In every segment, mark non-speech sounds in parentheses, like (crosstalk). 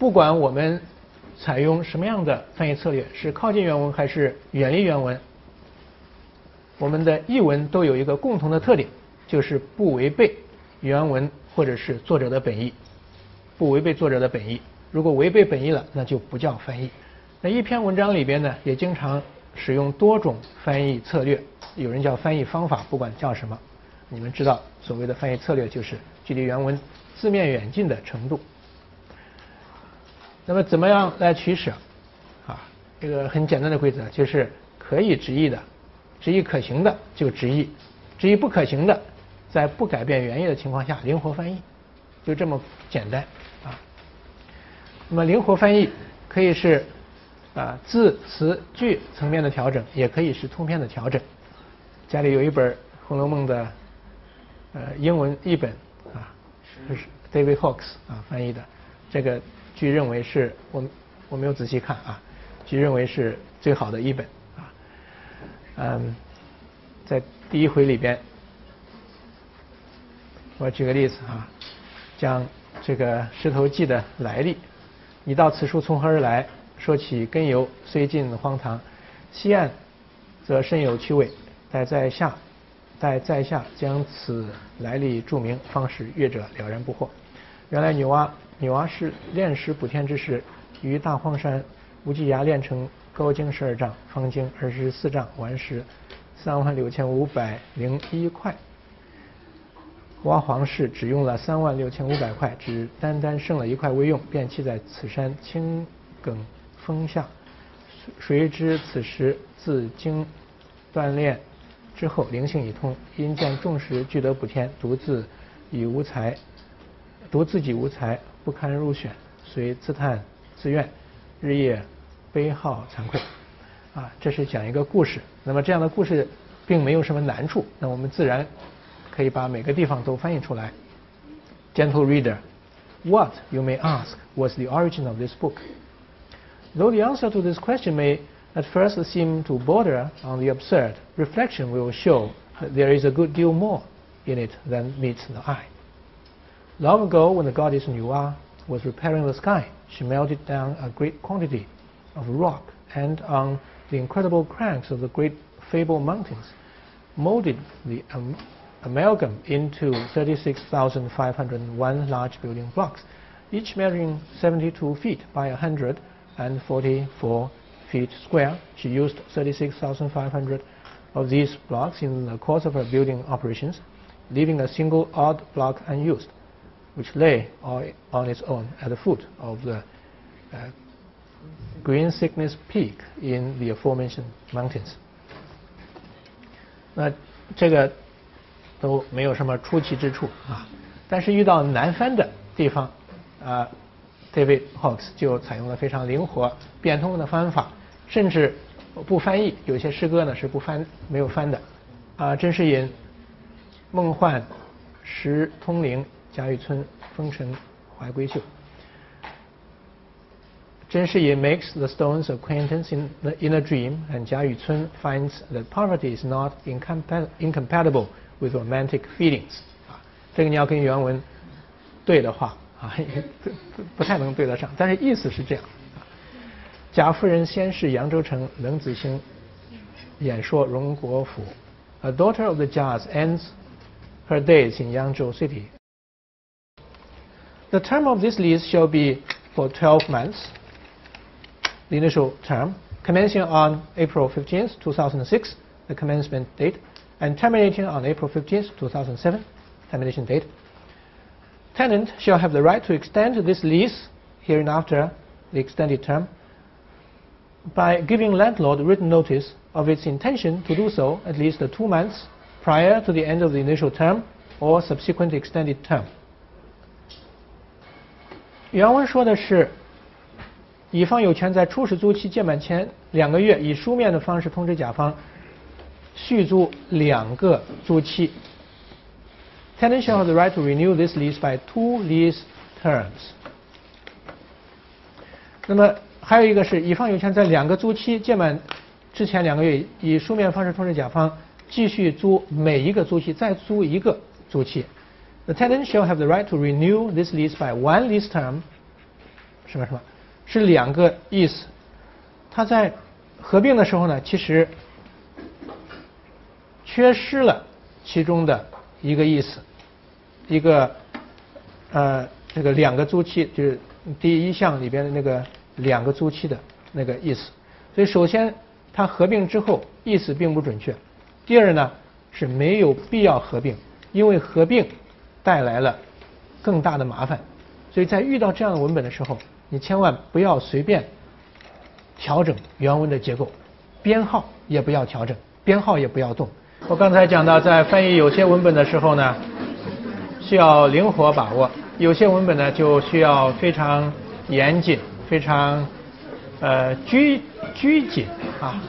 不管我们采用什么样的翻译策略，是靠近原文还是远离原文，我们的译文都有一个共同的特点，就是不违背原文或者是作者的本意，不违背作者的本意。如果违背本意了，那就不叫翻译。那一篇文章里边呢，也经常使用多种翻译策略，有人叫翻译方法，不管叫什么，你们知道，所谓的翻译策略就是距离原文字面远近的程度。那么怎么样来取舍？啊，这个很简单的规则就是可以直译的，直译可行的就直译，直译不可行的，在不改变原意的情况下灵活翻译，就这么简单啊。那么灵活翻译可以是啊字词句层面的调整，也可以是通篇的调整。家里有一本《红楼梦》的呃英文译本啊，是 David Hawks 啊翻译的，这个据认为是我我没有仔细看啊，据认为是最好的一本啊。嗯，在第一回里边，我举个例子啊，讲这个石头记的来历。你道此书从何而来？说起根由，虽近荒唐，西岸则深有趣味。待在下，待在下将此来历注明，方使阅者了然不惑。原来女娲，女娲是炼石补天之时，于大荒山无稽崖炼成高经十二丈，方经二十四丈，顽石三万六千五百零一块。娲皇氏只用了三万六千五百块，只单单剩了一块未用，便弃在此山青埂峰下。谁知此时自经锻炼之后，灵性已通，因见众石俱得补天，独自已无才，独自己无才，不堪入选，遂自叹自怨，日夜悲号惭愧。啊，这是讲一个故事。那么这样的故事并没有什么难处，那我们自然。可以把每个地方都翻译出来。Gentle reader, what, you may ask, was the origin of this book? Though the answer to this question may at first seem to border on the absurd, reflection will show there is a good deal more in it than meets the eye. Long ago, when the goddess Nuwa was repairing the sky, she melted down a great quantity of rock and on the incredible crags of the great Fable Mountains, molded the amalgam into 36,501 large building blocks, each measuring 72 feet by 144 feet square. She used 36,500 of these blocks in the course of her building operations, leaving a single odd block unused, which lay on its own at the foot of the Green Sickness Peak in the aforementioned mountains. 那这个都没有什么出奇之处啊，但是遇到难翻的地方，啊，David Hawks 就采用了非常灵活、变通的方法，甚至不翻译，有些诗歌呢是不翻、没有翻的。啊，甄士隐《梦幻石通灵》，贾雨村《风尘怀闺秀》。甄士隐 makes the stone's acquaintance in the, in a dream, and Jia Yuzun finds that poverty is not incompatible with romantic feelings 啊，这个你要跟原文对的话啊，不不太能对得上，但是意思是这样。贾夫人先是扬州城，冷子兴演说荣国府。A (laughs) daughter of the Jias ends her days in Yangzhou city. the term of this lease shall be for 12 months, the initial term, commencing on April 15, 2006, the commencement date, and terminating on April 15, 2007, termination date. Tenant shall have the right to extend this lease hereinafter the extended term by giving landlord written notice of its intention to do so at least two months prior to the end of the initial term or subsequent extended term. 原文说的是，乙方有权在初始租期届满前两个月，以书面的方式通知甲方续租两个租期。Tenant shall have the right to renew this lease by two lease terms。那么还有一个是，乙方有权在两个租期届满之前两个月，以书面方式通知甲方继续租每一个租期，再租一个租期。The tenant shall have the right to renew this lease by one lease term 什么什么，是两个意思。它在合并的时候呢，其实缺失了其中的一个意思，一个呃这个两个租期，就是第一项里边的那个两个租期的那个意思。所以首先它合并之后意思并不准确。第二呢是没有必要合并，因为合并带来了更大的麻烦。所以在遇到这样的文本的时候，你千万不要随便调整原文的结构，编号也不要调整，编号也不要动。我刚才讲到，在翻译有些文本的时候呢，需要灵活把握；有些文本呢，就需要非常严谨、非常呃拘拘谨啊，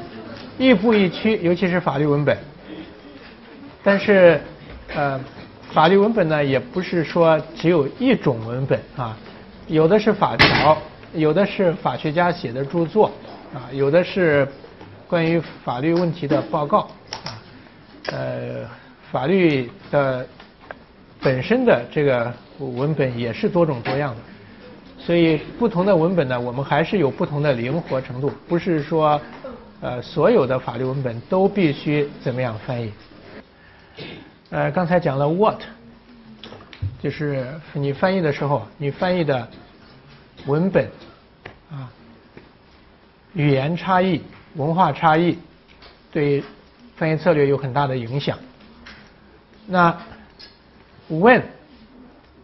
亦步亦趋，尤其是法律文本。但是呃。法律文本呢，也不是说只有一种文本啊，有的是法条，有的是法学家写的著作啊，有的是关于法律问题的报告啊，呃，法律的本身的这个文本也是多种多样的，所以不同的文本呢，我们还是有不同的灵活程度，不是说呃所有的法律文本都必须怎么样翻译。呃，刚才讲了 what，就是你翻译的时候，你翻译的文本啊，语言差异、文化差异，对翻译策略有很大的影响。那 when，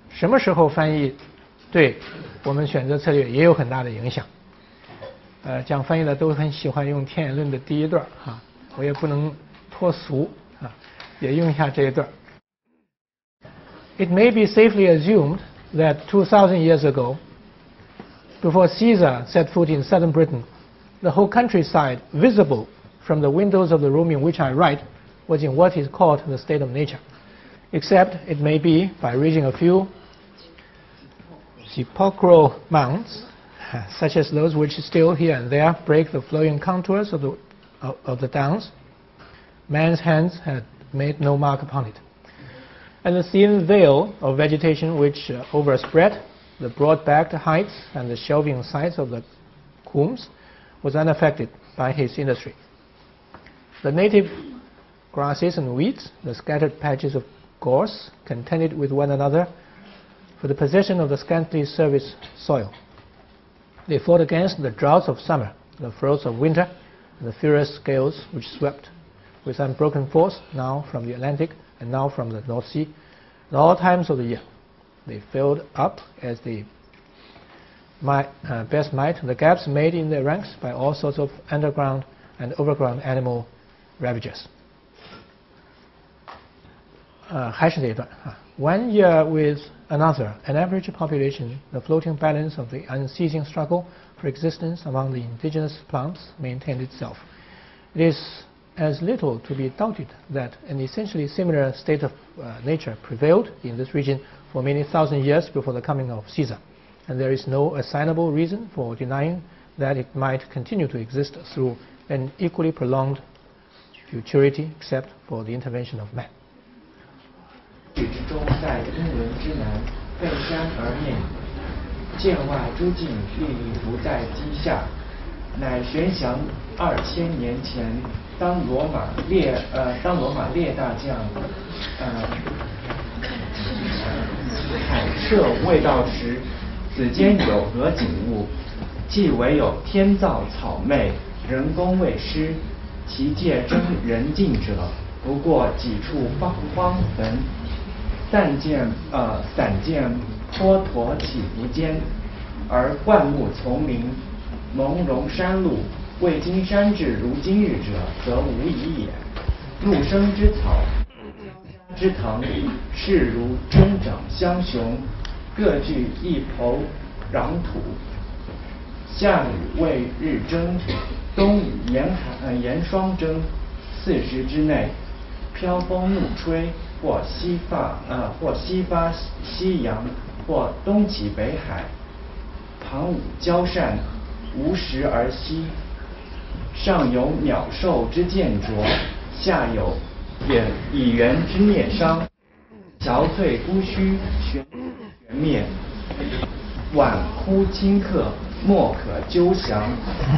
什么时候翻译，对我们选择策略也有很大的影响。呃，讲翻译的都很喜欢用天演论的第一段哈，我也不能脱俗啊。也用一下这一段。It may be safely assumed that 2,000 years ago, before Caesar set foot in southern Britain, the whole countryside visible from the windows of the room in which I write was in what is called the state of nature, except it may be by reaching a few sepulchral mounds, (laughs) such as those which still here and there break the flowing contours of the, of the downs. Man's hands had made no mark upon it. And the thin veil of vegetation which uh, overspread the broad-backed heights and the shelving sides of the combes was unaffected by his industry. The native grasses and weeds, the scattered patches of gorse, contended with one another for the possession of the scantily serviced soil. They fought against the droughts of summer, the frosts of winter, and the furious gales which swept with unbroken force, now from the Atlantic and now from the North Sea, at all times of the year. They filled up as they might, uh, best might the gaps made in their ranks by all sorts of underground and overground animal ravages. Uh, one year with another, an average population, the floating balance of the unceasing struggle for existence among the indigenous plants maintained itself. It is as little to be doubted that an essentially similar state of uh, nature prevailed in this region for many thousand years before the coming of Caesar, and there is no assignable reason for denying that it might continue to exist through an equally prolonged futurity except for the intervention of man. 二千年前当罗马列呃，当罗马列大将呃海设未到时，此间有何景物？既唯有天造草昧，人工未施，其界真人境者，不过几处荒荒坟。但见呃散见坡驼起伏间，而灌木丛林，朦胧山路。未经山治如今日者，则无疑也。陆生之草，之藤，势如针长相雄，各具一抔壤土。夏雨未日蒸，冬雨严寒呃严霜蒸。四时之内，飘风怒吹，或西发呃或西发西洋，或东起北海。旁舞交扇，无时而息。上有鸟兽之见啄，下有眼蚁猿之啮伤。憔悴孤虚，玄灭。晚乎顷刻，莫可究详。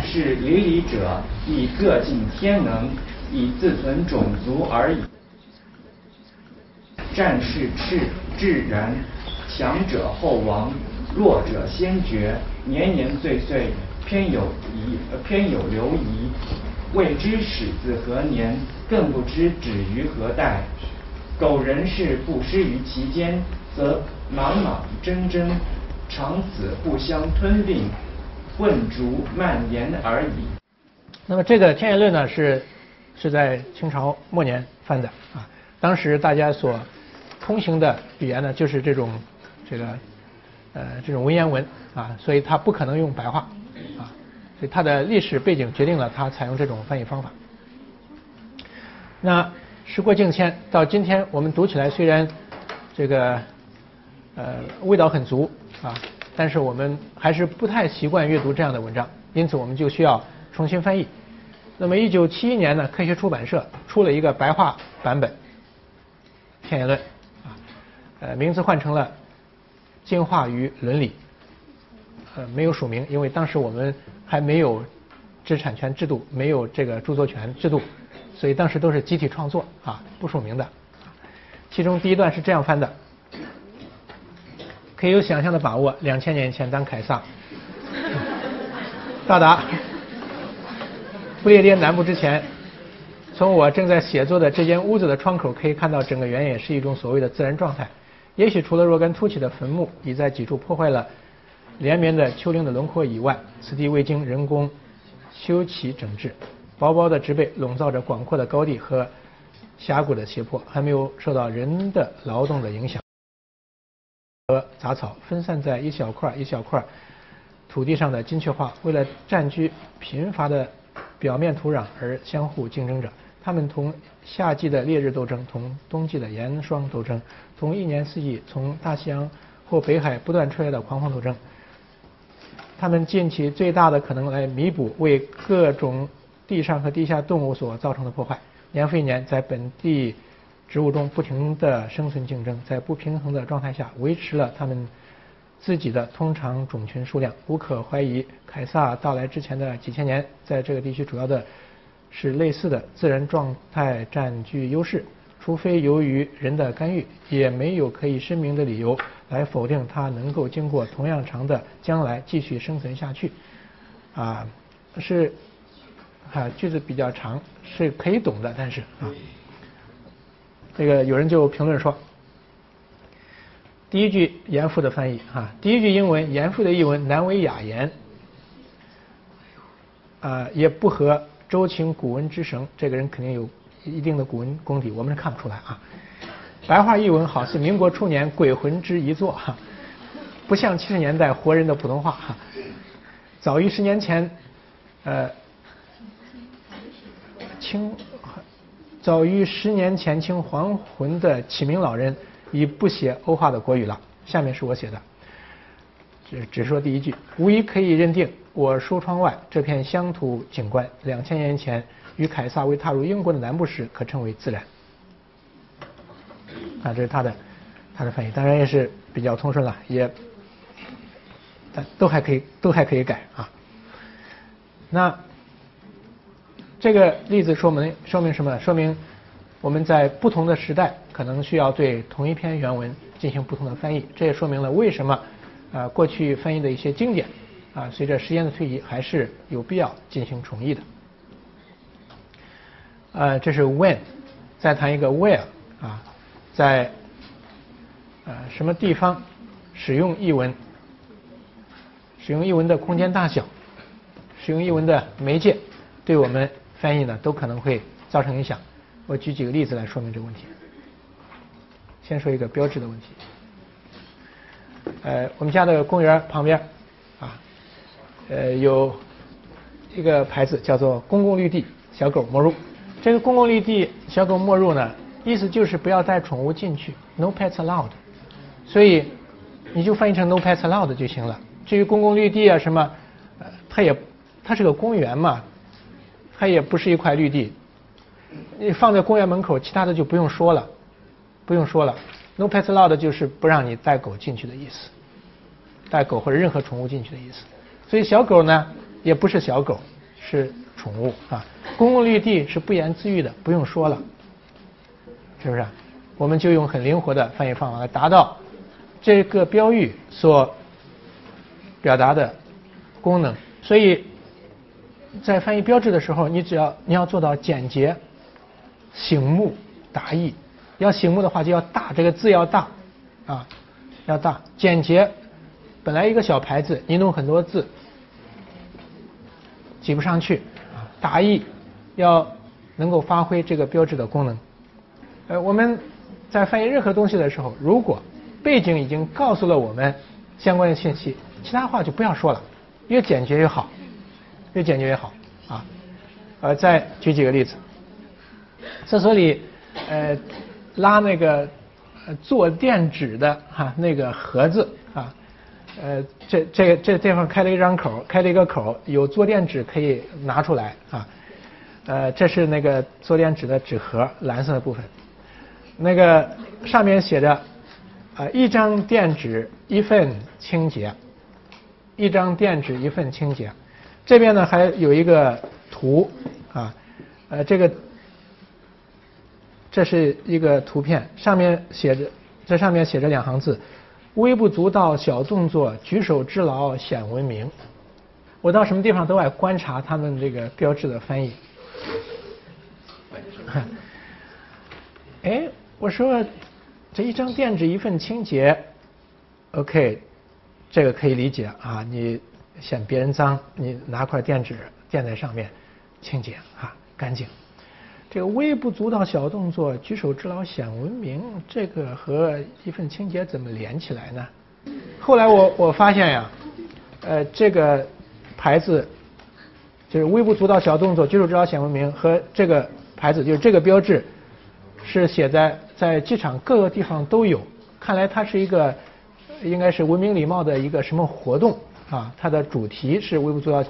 是礼礼者，以各尽天能，以自存种族而已。战士赤自然，强者后亡，弱者先绝。年年岁岁，偏有遗，偏有留遗。未知始自何年，更不知止于何代。苟人事不失于其间，则莽莽争争，长此互相吞并，混逐蔓延而已。那么这个《天演论》呢，是是在清朝末年翻的啊。当时大家所通行的语言呢，就是这种这个呃这种文言文啊，所以它不可能用白话啊。所以它的历史背景决定了它采用这种翻译方法。那时过境迁，到今天我们读起来虽然这个呃味道很足啊，但是我们还是不太习惯阅读这样的文章，因此我们就需要重新翻译。那么一九七一年呢，科学出版社出了一个白话版本《天演论》，啊，呃名字换成了《进化与伦理》。呃，没有署名，因为当时我们还没有知识产权制度，没有这个著作权制度，所以当时都是集体创作啊，不署名的。其中第一段是这样翻的：可以有想象的把握，两千年前当凯撒 (laughs) 到达不列颠南部之前，从我正在写作的这间屋子的窗口可以看到，整个原野是一种所谓的自然状态。也许除了若干凸起的坟墓已在几处破坏了。连绵的丘陵的轮廓以外，此地未经人工修葺整治，薄薄的植被笼罩着广阔的高地和峡谷的斜坡，还没有受到人的劳动的影响。和杂草分散在一小块一小块土地上的金雀花，为了占据贫乏的表面土壤而相互竞争着。他们同夏季的烈日斗争，同冬季的严霜斗争，同一年四季从大西洋或北海不断出来的狂风斗争。他们尽其最大的可能来弥补为各种地上和地下动物所造成的破坏。年复一年，在本地植物中不停的生存竞争，在不平衡的状态下维持了他们自己的通常种群数量。无可怀疑，凯撒到来之前的几千年，在这个地区主要的是类似的自然状态占据优势。除非由于人的干预，也没有可以申明的理由来否定它能够经过同样长的将来继续生存下去。啊，是啊，句子比较长，是可以懂的，但是啊，这个有人就评论说，第一句严复的翻译啊，第一句英文严复的译文难为雅言，啊，也不合周秦古文之神，这个人肯定有。一定的古文功底，我们是看不出来啊。白话译文好似民国初年鬼魂之遗作哈，不像七十年代活人的普通话哈。早于十年前，呃，清早于十年前清还魂的启明老人已不写欧化的国语了。下面是我写的，只只说第一句，无疑可以认定我书窗外这片乡土景观，两千年前。与凯撒未踏入英国的南部时，可称为自然。啊，这是他的他的翻译，当然也是比较通顺了，也但都还可以都还可以改啊。那这个例子说明说明什么？说明我们在不同的时代可能需要对同一篇原文进行不同的翻译。这也说明了为什么啊过去翻译的一些经典啊随着时间的推移还是有必要进行重译的。呃，这是 when，再谈一个 where 啊，在呃什么地方使用译文，使用译文的空间大小，使用译文的媒介，对我们翻译呢都可能会造成影响。我举几个例子来说明这个问题。先说一个标志的问题。呃，我们家的公园旁边啊，呃有一个牌子叫做“公共绿地，小狗莫入”。这个公共绿地，小狗莫入呢，意思就是不要带宠物进去，No pets allowed。所以你就翻译成 No pets allowed 就行了。至于公共绿地啊什么，呃，它也它是个公园嘛，它也不是一块绿地。你放在公园门口，其他的就不用说了，不用说了。No pets allowed 就是不让你带狗进去的意思。带狗或者任何宠物进去的意思。所以小狗呢也不是小狗，是宠物啊。公共绿地是不言自喻的，不用说了，是不是？我们就用很灵活的翻译方法来达到这个标语所表达的功能。所以在翻译标志的时候，你只要你要做到简洁、醒目、达意。要醒目的话，就要大，这个字要大啊，要大。简洁，本来一个小牌子，你弄很多字挤不上去啊。达意，要能够发挥这个标志的功能。呃，我们在翻译任何东西的时候，如果背景已经告诉了我们相关的信息，其他话就不要说了，越简洁越好，越简洁越好啊。呃，再举几个例子，厕所里，呃。拉那个做垫纸的哈那个盒子啊，呃，这这这地方开了一张口，开了一个口，有坐垫纸可以拿出来啊，呃，这是那个坐垫纸的纸盒，蓝色的部分，那个上面写着啊，一张垫纸一份清洁，一张垫纸一份清洁，这边呢还有一个图啊，呃，这个。这是一个图片，上面写着，这上面写着两行字：微不足道小动作，举手之劳显文明。我到什么地方都爱观察他们这个标志的翻译。(laughs) 哎，我说这一张垫纸一份清洁，OK，这个可以理解啊。你嫌别人脏，你拿块垫纸垫在上面，清洁啊，干净。这个微不足道小动作，举手之劳显文明，这个和一份清洁怎么连起来呢？后来我我发现呀，呃，这个牌子就是微不足道小动作，举手之劳显文明，和这个牌子就是这个标志是写在在机场各个地方都有。看来它是一个应该是文明礼貌的一个什么活动啊？它的主题是微不足道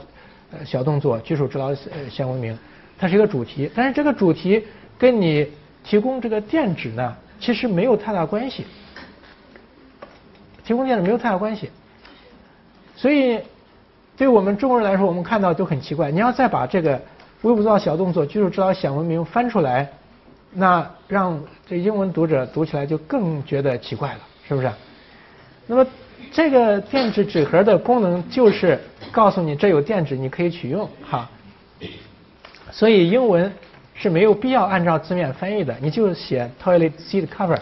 小动作，举手之劳显文明。它是一个主题，但是这个主题跟你提供这个垫纸呢，其实没有太大关系。提供垫纸没有太大关系，所以对我们中国人来说，我们看到就很奇怪。你要再把这个微不足道小动作、举手之劳显文明翻出来，那让这英文读者读起来就更觉得奇怪了，是不是？那么这个垫纸纸盒的功能就是告诉你这有垫纸，你可以取用哈。所以英文是没有必要按照字面翻译的，你就写 toilet seat cover，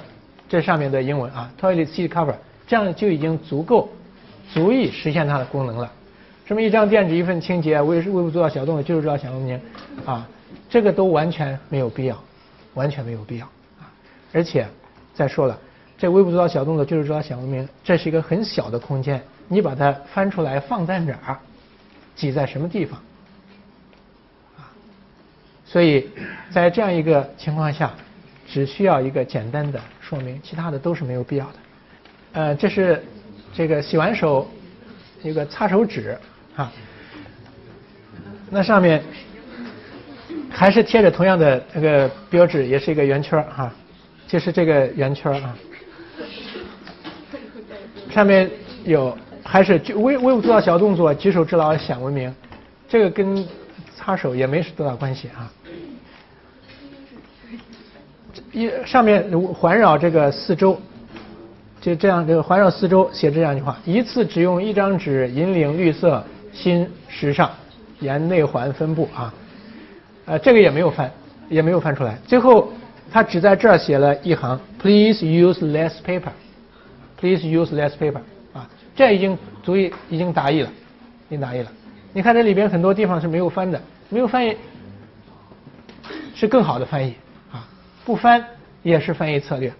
这上面的英文啊，toilet seat cover，这样就已经足够，足以实现它的功能了。什么一张垫纸一份清洁，微微不足道小动作就是知道小文明啊，这个都完全没有必要，完全没有必要啊。而且再说了，这微不足道小动作就是知道小文明，这是一个很小的空间，你把它翻出来放在哪儿，挤在什么地方？所以在这样一个情况下，只需要一个简单的说明，其他的都是没有必要的。呃，这是这个洗完手一个擦手纸啊，那上面还是贴着同样的那个标志，也是一个圆圈哈，就是这个圆圈啊，上面有还是微微不足道小动作，举手之劳显闻名，这个跟擦手也没多大关系啊。一上面环绕这个四周，就这样这个环绕四周写这样一句话：一次只用一张纸，引领绿色新时尚，沿内环分布啊。呃，这个也没有翻，也没有翻出来。最后他只在这儿写了一行：Please use less paper. Please use less paper. 啊，这已经足以已经达意了，已经达意了。你看这里边很多地方是没有翻的，没有翻译是更好的翻译。不翻也是翻译策略。